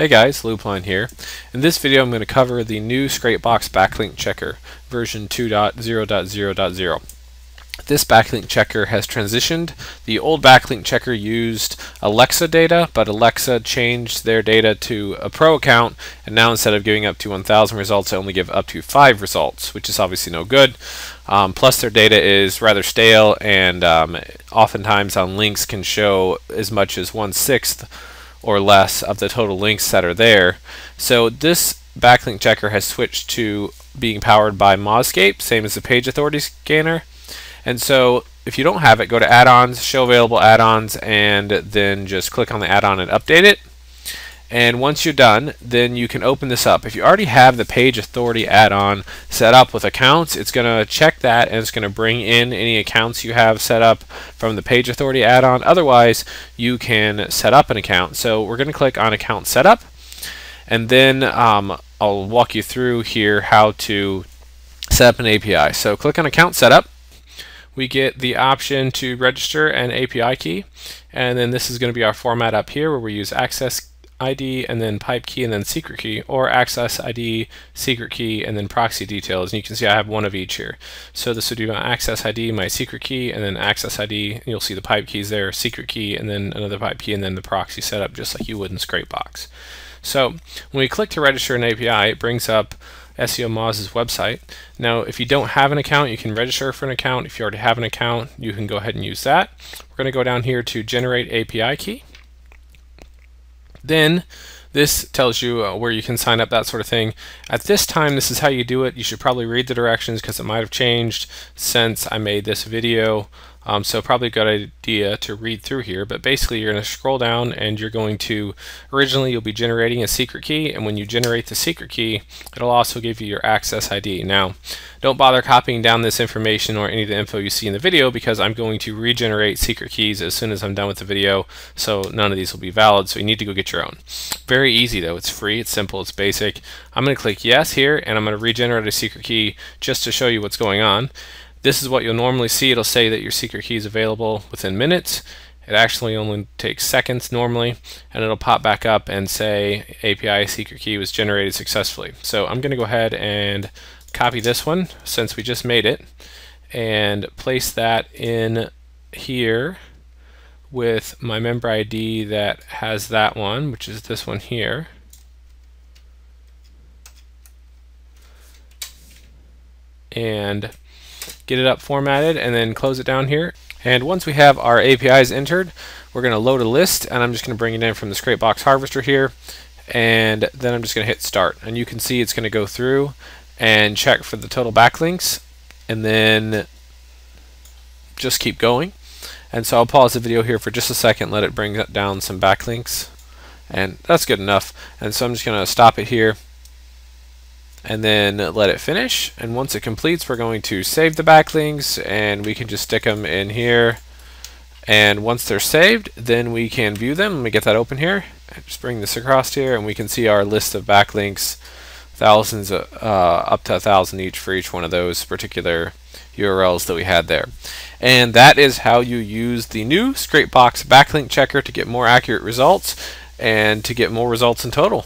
Hey guys, Loopline here. In this video I'm going to cover the new Scrapebox Backlink Checker version 2.0.0.0. This backlink checker has transitioned. The old backlink checker used Alexa data, but Alexa changed their data to a pro account, and now instead of giving up to 1,000 results, they only give up to 5 results, which is obviously no good. Um, plus their data is rather stale, and um, oftentimes on links can show as much as one-sixth or less of the total links that are there. So this backlink checker has switched to being powered by Mozscape, same as the page authority scanner. And so if you don't have it, go to add-ons, show available add-ons, and then just click on the add-on and update it. And once you're done, then you can open this up. If you already have the Page Authority add-on set up with accounts, it's going to check that and it's going to bring in any accounts you have set up from the Page Authority add-on. Otherwise, you can set up an account. So we're going to click on Account Setup, and then um, I'll walk you through here how to set up an API. So click on Account Setup we get the option to register an API key and then this is going to be our format up here where we use access ID and then pipe key and then secret key, or access ID, secret key, and then proxy details. And you can see I have one of each here. So this would be my access ID, my secret key, and then access ID. You'll see the pipe keys there, secret key, and then another pipe key, and then the proxy setup, just like you would in Scrapebox. So when we click to register an API, it brings up SEO Moz's website. Now, if you don't have an account, you can register for an account. If you already have an account, you can go ahead and use that. We're going to go down here to generate API key. Then this tells you uh, where you can sign up, that sort of thing. At this time, this is how you do it. You should probably read the directions because it might have changed since I made this video. Um, so probably a good idea to read through here, but basically you're going to scroll down and you're going to, originally you'll be generating a secret key, and when you generate the secret key, it'll also give you your access ID. Now, don't bother copying down this information or any of the info you see in the video because I'm going to regenerate secret keys as soon as I'm done with the video, so none of these will be valid, so you need to go get your own. Very easy though, it's free, it's simple, it's basic. I'm going to click yes here, and I'm going to regenerate a secret key just to show you what's going on. This is what you'll normally see. It'll say that your secret key is available within minutes. It actually only takes seconds normally, and it'll pop back up and say API secret key was generated successfully. So I'm going to go ahead and copy this one since we just made it and place that in here with my member ID that has that one, which is this one here. And get it up formatted and then close it down here. And once we have our APIs entered, we're going to load a list and I'm just going to bring it in from the Scrapebox Harvester here. And then I'm just going to hit start. And you can see it's going to go through and check for the total backlinks and then just keep going. And so I'll pause the video here for just a second let it bring down some backlinks. And that's good enough. And so I'm just going to stop it here and then let it finish. And once it completes we're going to save the backlinks and we can just stick them in here. And once they're saved then we can view them. Let me get that open here. Just bring this across here and we can see our list of backlinks. Thousands uh, up to a thousand each for each one of those particular URLs that we had there. And that is how you use the new Scrapebox backlink checker to get more accurate results and to get more results in total